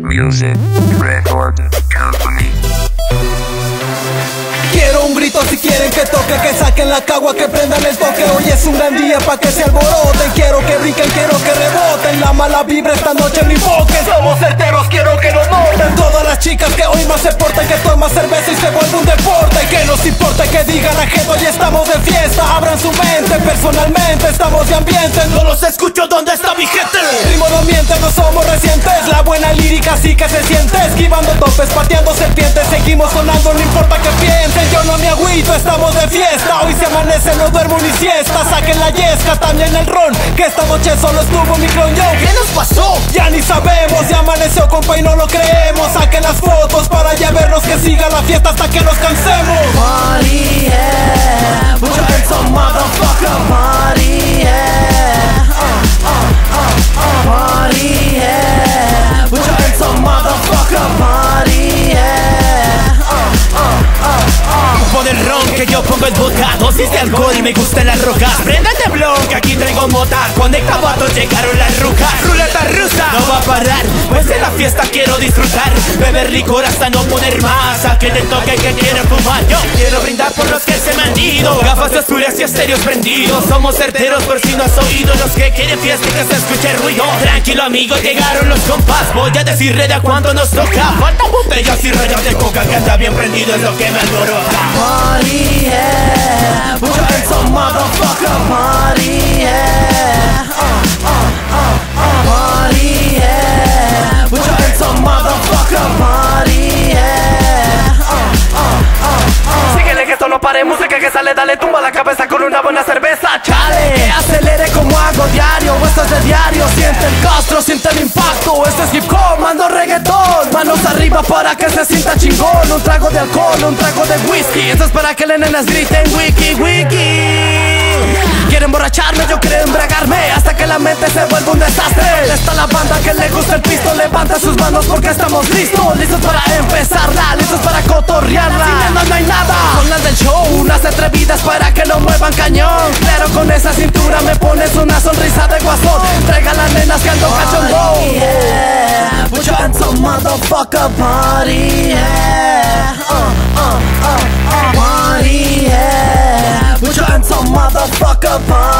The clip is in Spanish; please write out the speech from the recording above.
Music Record Company. Quiero un grito si quieren que toque, que saquen la cagua, que prendan el toque. Hoy es un gran día pa' que se alboroten. Quiero que brinquen, quiero que reboten. La mala vibra esta noche mi enfoque. Somos certeros, quiero que nos noten. Todas las chicas que hoy más se porten, que toman cerveza y se vuelve un deporte. Que nos importa que digan gente, hoy estamos de fiesta. Abran su mente, personalmente estamos de ambiente. No los escucho, ¿dónde está mi gente? Primo no miente, no somos recientes. La buena lírica sí que se siente. Esquivando topes, pateando serpientes. Seguimos sonando, no importa que piensen. Yo no me agüito, estamos de fiesta. Hoy se amanece, no duermo ni siesta. Saquen la yesca, también el ron. Que esta noche solo estuvo mi clon yo. ¿Qué nos pasó? Ya ni sabemos, ya amaneció, compa, y no lo creemos. Saquen las fotos para ya vernos que siga la fiesta hasta que nos cansemos. Dosis de alcohol y me gustan las rocas Prendan de blog aquí traigo mota Conecta vatos llegaron las rucas Ruleta rusa No va a parar Pues de la fiesta quiero disfrutar. Beber licor hasta no poner más A que le toque que quiere fumar. Yo quiero brindar por los que se me han ido Gafas azules y estéreos prendidos. Somos certeros por si no has oído Los que quieren fiesta y que se escuche ruido. Tranquilo amigo llegaron los compas. Voy a decirle de a cuánto nos toca. Falta botellas y rayas de coca Que anda bien prendido es lo que me alborota pare, música que sale, dale tumba la cabeza con una buena cerveza, Chale, acelere como hago diario, esto es de diario, siente el castro, siente el impacto, este es hip hop, mando reggaetón, manos arriba para que se sienta chingón, un trago de alcohol, un trago de whisky, esto es para que las nenas griten wiki wiki. Quiero emborracharme, yo quiero embragarme Se vuelva un desastre ¿Dónde está la banda que le gusta el pisto? Levanta sus manos porque estamos listos Listos para empezarla, listos para cotorrearla Sin nada no hay nada Son las del show, unas atrevidas para que no muevan cañón Pero con esa cintura me pones una sonrisa de guasón Traiga las nenas que ando cachondo yeah. Put your hands on motherfucker party yeah. uh, uh, uh, uh. Party yeah. Put your hands on motherfucker party,